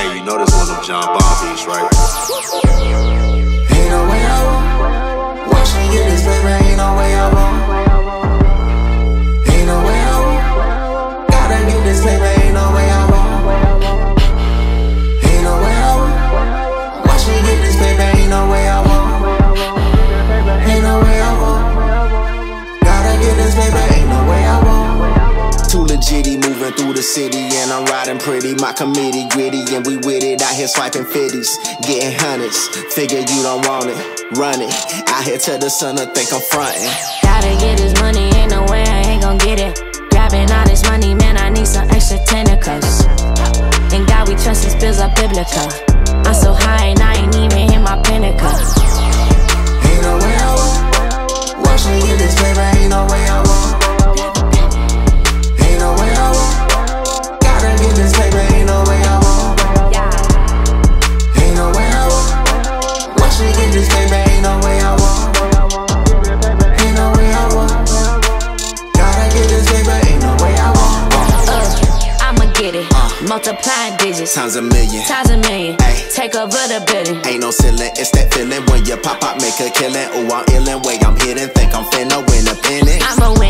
Hey, you know this one of them John Bond beats, right? Legitty, moving through the city, and I'm riding pretty. My committee gritty, and we with it. Out here swiping fifties, getting hundreds. Figure you don't want it, run it. Out here to the sun, I think I'm frontin'. Gotta get this money, ain't no way I ain't gon' get it. Grabbing all this money, man, I Uh. It. Multiplying digits. Times a million. Times a million. Ay. Take over the building. Ain't no ceiling, it's that feeling when you pop out, make a killing. Ooh, I'm illin', way I'm hitting, think I'm finna win a pennant. I'ma win